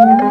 Bye.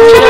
Thank you.